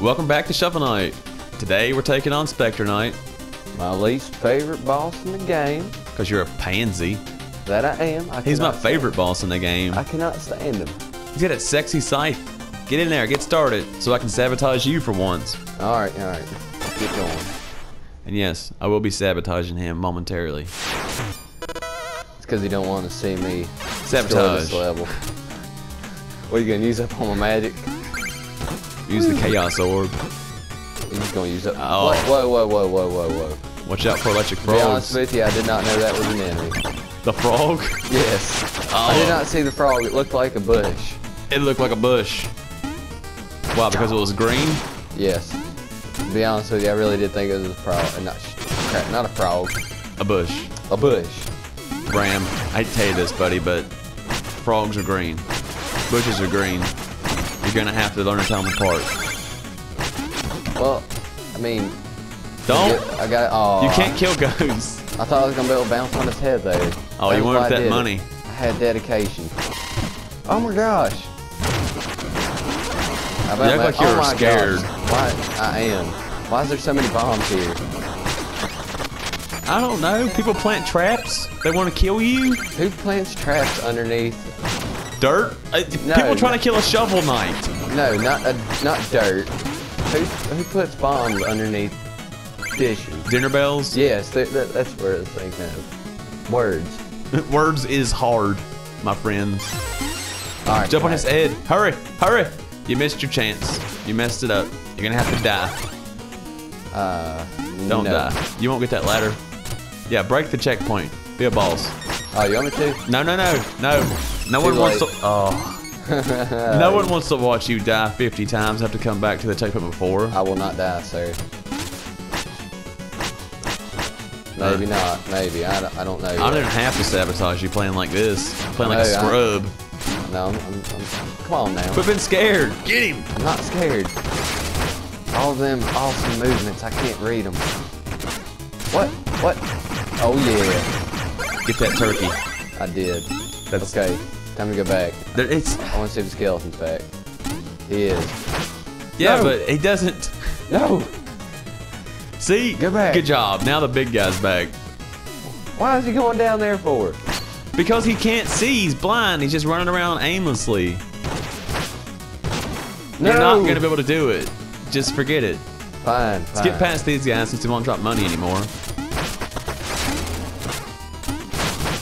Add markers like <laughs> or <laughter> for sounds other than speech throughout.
Welcome back to Shovel Knight. Today we're taking on Specter Knight My least favorite boss in the game. because you're a pansy. That I am. I He's my favorite boss in the game. I cannot stand him. He's got that sexy scythe. Get in there, get started, so I can sabotage you for once. All right, all right. Get going. And yes, I will be sabotaging him momentarily. It's because he don't want to see me Sabotage. this level. What are you gonna use up all my magic? Use the Chaos Orb. You're gonna use up. Oh. Whoa, whoa, whoa, whoa, whoa, whoa. Watch out for electric To be honest with you, I did not know that was an enemy. The frog? Yes. I did Oh. not see the frog. It looked like a bush. It looked like a bush. Wow, because it was green? Yes. To be honest with you, I really did think it was a frog. uh, Not, crap, not a frog. A bush. A bush. Ram, I hate to tell you this, buddy, but frogs are green. Bushes are green. You're gonna have to learn to tell them apart. Well, I mean, Don't! I got. Oh, You can't kill ghosts. I thought I was gonna be able to bounce on his head there. Oh, you That's why I that did it. money. I had dedication. Oh my gosh. How about You act like you oh were scared. Gosh. Why? I am. Why is there so many bombs here? I don't know. People plant traps. They want to kill you. Who plants traps underneath? Dirt. Uh, No, people trying to kill a shovel knight. No, not uh, not dirt. Who who puts bombs underneath dishes? Dinner bells. Yes, that, that's where it's thinking of. Words. <laughs> Words is hard, my friends. All right. Jump on his head. Hurry, hurry. You missed your chance. You messed it up. You're gonna have to die. Uh, Don't no. die. You won't get that ladder. Yeah, break the checkpoint. Be a boss. Oh, you want me to? No, no, no, no. No Too one wants to. Oh. <laughs> no one wants to watch you die 50 times. Have to come back to the tape checkpoint before. I will not die, sir. Maybe not. Maybe. I, don't- I don't know. I yet. don't even have to sabotage you playing like this. Playing like a No, I- scrub. No, I'm, I'm, I'm, come on now. Quit being scared. Get him. I'm not scared. All them awesome movements, I can't read them. What? What? Oh yeah, Get that turkey. I did. That's Okay, time to go back. There, it's I want to see if the skeleton's back. He is. yeah, No. but he doesn't. No. See, Go back. Good job. Now the big guy's back Why is he going down there for? because he can't see. He's blind. He's just running around aimlessly. No. You're not gonna be able to do it. Just forget it. Fine. Let's get past these guys since they won't drop money anymore.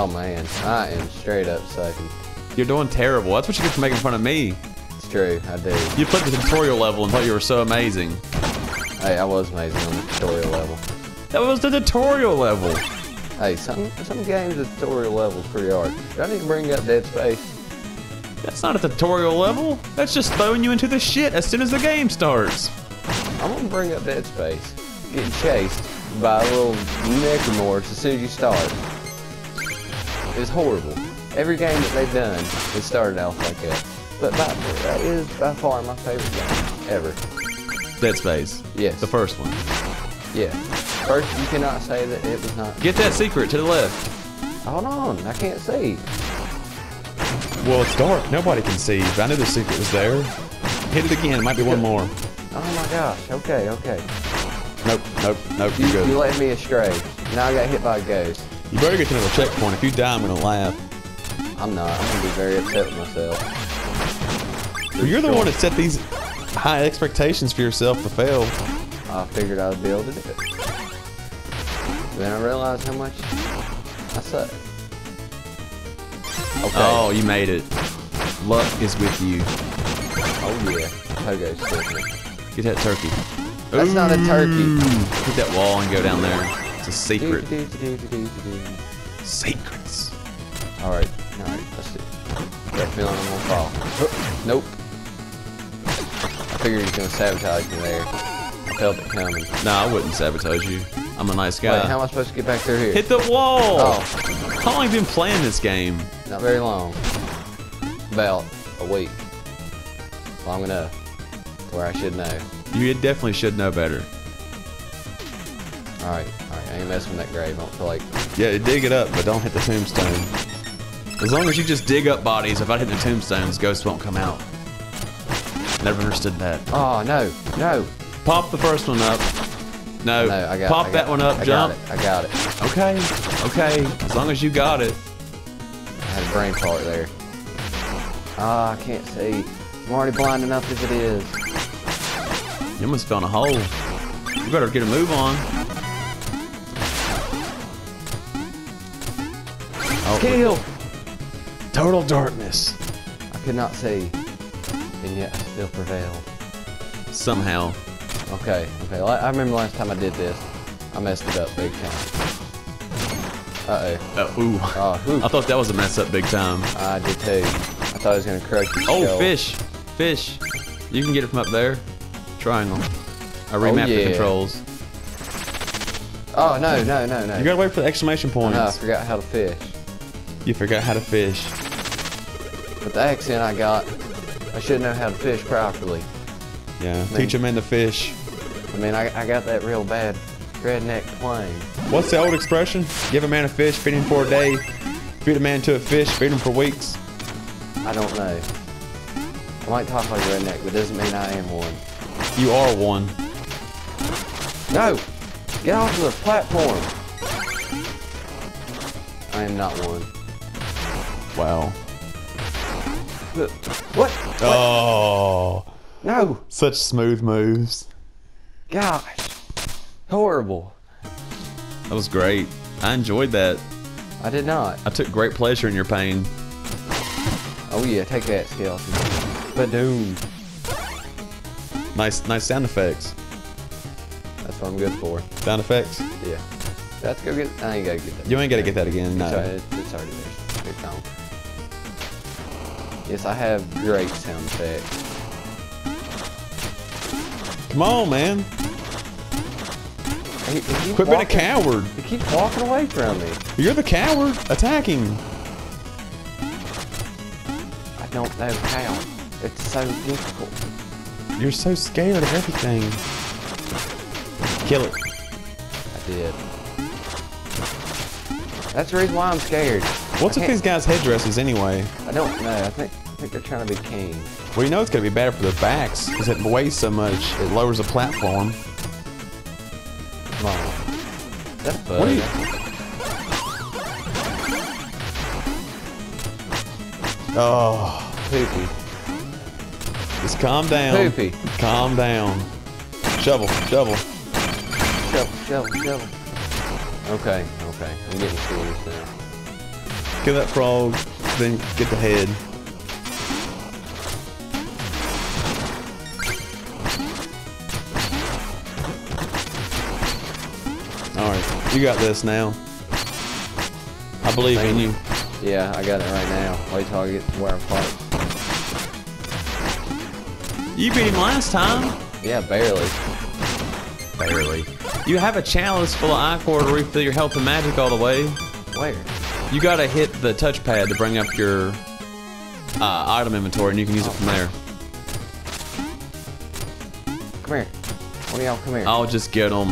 Oh man, I am straight up sucking. You're doing terrible. That's what you get for making fun of me. It's true, I do. You played the tutorial level and thought you were so amazing. Hey, I was amazing on the tutorial level. That was the tutorial level. Hey, some some games the tutorial level's pretty hard. Do I need to bring up Dead Space? That's not a tutorial level. That's just throwing you into the shit as soon as the game starts. I'm gonna bring up Dead Space. Getting chased by a little necromorphs as soon as you start. It's horrible. Every game that they've done, it started off like that. But by, that is by far my favorite game ever. Dead Space. Yes. The first one. Yeah. First, you cannot say that it was not. Get that secret to the left. Hold on, I can't see. Well, it's dark. Nobody can see. But I knew the secret was there. Hit it again. It might be one more. Oh my gosh. Okay, okay. Nope, nope, nope. You, You're you good. led me astray. Now I got hit by a ghost. You better get to another checkpoint. If you die, I'm gonna laugh. I'm not. I'm gonna be very upset with myself. Well, you're the one that set these high expectations for yourself to fail. I figured I'd be able to do it. Then I realized how much I suck. Okay. Oh, you made it. Luck is with you. Oh yeah. Pogo stick. Get that turkey. That's not a turkey. Hit that wall and go down there. It's a secret. Secrets. All right. All right. Let's do. Got a feeling I'm gonna fall. Nope. I figured he was gonna sabotage me there. I felt it coming. Nah, I wouldn't sabotage you. I'm a nice guy. Wait, how am I supposed to get back through here? Hit the wall! Oh. How long have you been playing this game? Not very long. About a week. Long enough. Where I should know. You definitely should know better. Alright, alright, I ain't messing with that grave. I don't feel like. Yeah, dig it up, but don't hit the tombstone. As long as you just dig up bodies, if I hit the tombstones, ghosts won't come out. Never understood that. Oh, no, no. Pop the first one up. No. No, I got it. Pop I got that one up. I jump. got it. I got it. Okay. Okay. As long as you got it. I had a brain fart there. Ah, I can't see. I'm already blind enough as it is. You almost fell in a hole. You better get a move on. Oh, Kill! total darkness. I could not see. And yet I still prevailed. Somehow. Okay, okay. I I remember last time I did this. I messed it up big time. Uh-oh. Uh, ooh. Oh, whew. I thought that was a mess up big time. I did too. I thought I was gonna crush your Oh, skull. fish. Fish. You can get it from up there. Triangle. I remapped the yeah. controls. Oh, no, no, no, no. You gotta wait for the exclamation Oh, no, I forgot how to fish. You forgot how to fish. With the accent I got, I should know how to fish properly. Yeah. Man. Teach a man to fish. I mean, I, I got that real bad redneck twang. What's the old expression? Give a man a fish, feed him for a day. Feed a man to a fish, feed him for weeks. I don't know. I might talk like a redneck, but doesn't mean I am one. You are one. No! Get off of the platform! I am not one. Wow. Look, What? Oh. No! Such smooth moves. Gosh! Horrible. That was great. I enjoyed that. I did not. I took great pleasure in your pain. Oh yeah, take that, skeleton. Badoom. Nice, nice sound effects. That's what I'm good for. Sound effects. Yeah. Let's go get. I ain't gotta get that. You ain't gotta get that again. It's, already, No. it's, it's already there. It's gone. Yes, I have great sound effects. Come on, man. He, he Quit being a coward. He keeps walking away from me. You're the coward. Attack him. I don't know how. It's so difficult. You're so scared of everything. Kill it. I did. That's the reason why I'm scared. What's with these guys' headdresses anyway? I don't know. I think I think they're trying to be king. Well, you know it's gonna be bad for their backs because it weighs so much. It lowers the platform. Come on. That's bug. What are you? Oh, Poopy. just calm down. Poopy. Calm down. Shovel, shovel. Shovel, shovel, shovel. Okay, okay. I'm getting serious now. Kill that frog, then get the head. Alright, you got this now. I believe in you. Yeah, I got it right now. Wait till I get to where I'm parked. You beat him last time. Yeah, barely. Barely. You have a chalice full of ichor to refill your health and magic all the way. Where? You gotta hit the touchpad to bring up your uh, item inventory and you can use it from there. Come here. One of y'all come here. I'll just get them.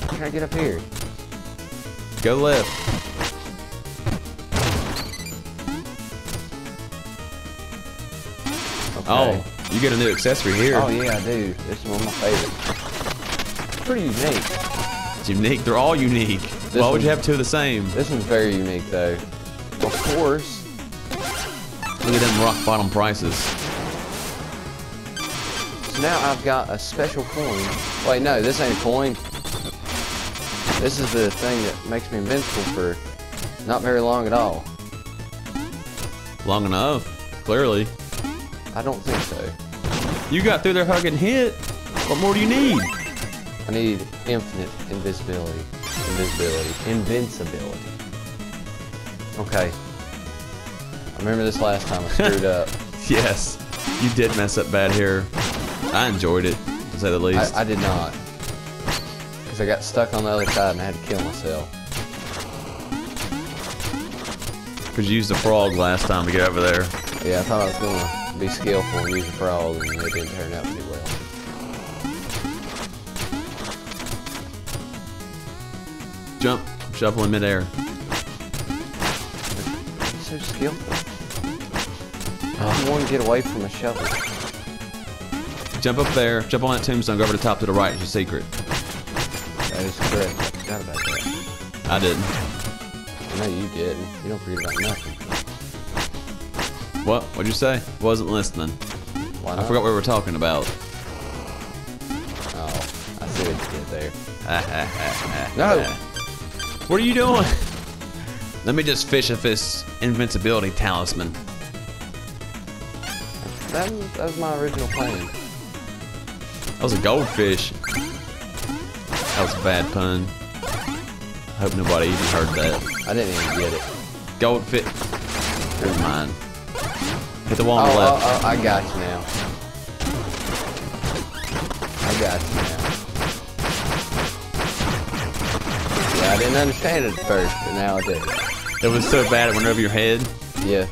How Can I get up here? Go left. Okay. Oh, you get a new accessory here. Oh yeah, I do. This is one of my favorites. Pretty unique. It's unique. They're all unique. Why would you have two of the same? This one's very unique though. Of course. Look at them rock bottom prices. So now I've got a special coin. Wait, no, this ain't a coin. This is the thing that makes me invincible for not very long at all. Long enough, clearly. I don't think so. You got through there hugging hit. What more do you need? I need infinite invisibility. Invisibility. Invincibility. Okay. I remember this last time I screwed up. <laughs> Yes, you did mess up bad here. I enjoyed it, to say the least. I, I did not. Because I got stuck on the other side and I had to kill myself. Because you used the frog last time to get over there. Yeah, I thought I was going to be skillful and use a frog and it didn't turn out too well. Shuffle in midair. So skillful. I ah. don't want to get away from a shovel. Jump up there, jump on that tombstone, go over the top to the right. It's a secret. That is correct. I forgot about that. I didn't. No, you didn't. You don't forget about nothing. What? What'd you say? Wasn't listening. Why I forgot what we were talking about. Oh, I see what you did there. <laughs> No! What are you doing? <laughs> Let me just fish at this invincibility talisman. That, that was my original plan. That was a goldfish. That was a bad pun. I hope nobody even heard that. I didn't even get it. Goldfish. Never mind. Hit the wall Oh, on the oh, left. oh, oh I got you now. I didn't understand it at first, but now I do. It was so bad it went over your head. Yeah,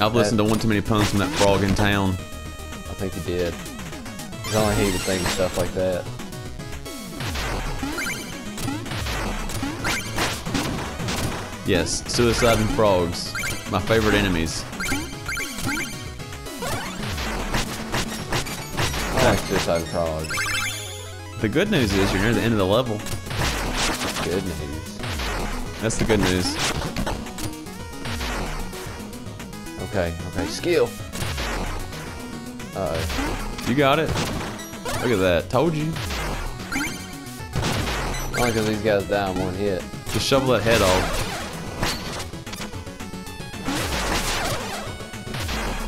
I've listened to one too many puns from that frog in town. I think you did. It's only he would think of stuff like that. Yes, suicide and frogs. My favorite enemies. I like Suicide Frogs. The good news is you're near the end of the level. Good news. That's the good news. Okay, okay, skill. Uh. You got it. Look at that. Told you. Only because these guys die in one hit. Just shovel that head off.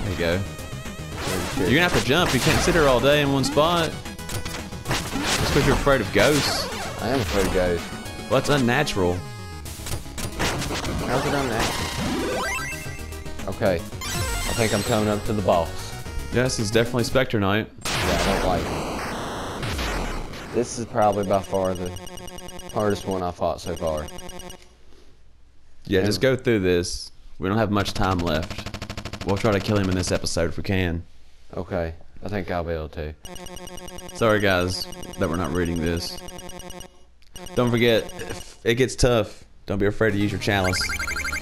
There you go. You're gonna have to jump. You can't sit here all day in one spot. Just because you're afraid of ghosts. I am afraid of ghosts. Well, that's unnatural. How's it unnatural? Okay. I think I'm coming up to the boss. Yes, it's definitely Specter Knight. Yeah, I don't like it. This is probably by far the hardest one I've fought so far. Yeah, just go through this. We don't have much time left. We'll try to kill him in this episode if we can. Okay. I think I'll be able to. Sorry, guys, that we're not reading this. Don't forget, if it gets tough, don't be afraid to use your chalice.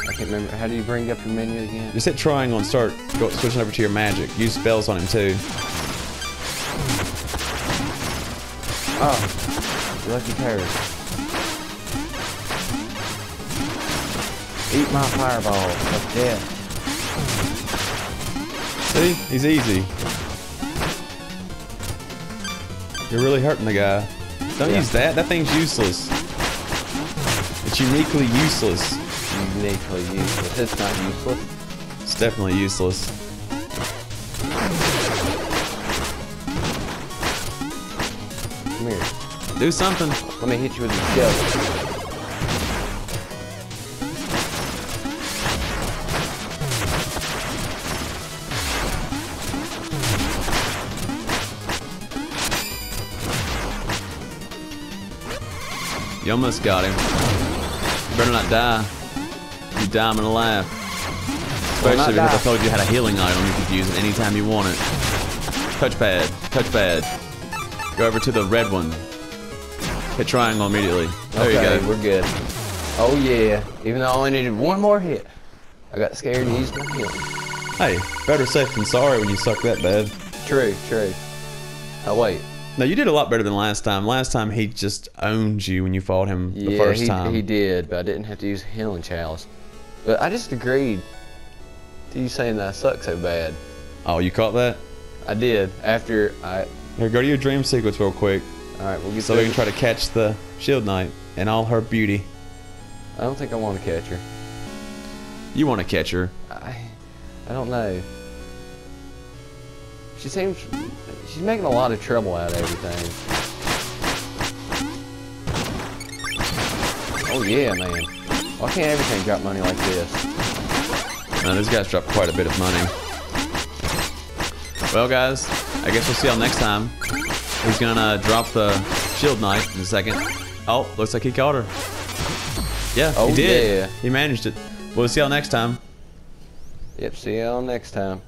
I can't remember. How do you bring up your menu again? Just hit triangle and start go, switching over to your magic. Use spells on him too. Oh. Lucky terrorist. Eat my fireball. That's death. See? He's easy. You're really hurting the guy. Don't Yeah. use that. That thing's useless. It's uniquely useless. Uniquely useless. It's not useless. It's definitely useless. Come here. Do something. Let me hit you with the shovel. You almost got him. You better not die. You die, I'm gonna laugh. Especially because I told you you had a healing item you could use it anytime you want it. Touchpad. Touchpad. Go over to the red one. Hit triangle immediately. There okay, you go. we're good. Oh yeah. Even though I only needed one more hit. I got scared and used my healing. Hey, better safe than sorry when you suck that bad. True, true. Oh wait. No, you did a lot better than last time. Last time he just owned you when you fought him the Yeah, first he, time. he did, but I didn't have to use healing chalice. But I just agreed to you saying that I suck so bad. Oh, you caught that? I did after I. Here, go to your dream sequence real quick, All right, we'll get. so we can try to catch the Shield Knight and all her beauty. I don't think I want to catch her. You want to catch her? I, I don't know. She seems, she's making a lot of trouble out of everything. Oh yeah, man. Why can't everything drop money like this? No, this guy's dropped quite a bit of money. Well, guys, I guess we'll see y'all next time. He's gonna uh, drop the Shield knight in a second. Oh, looks like he caught her. Yeah, Oh, he did. yeah. He managed it. We'll see y'all next time. Yep, see y'all next time.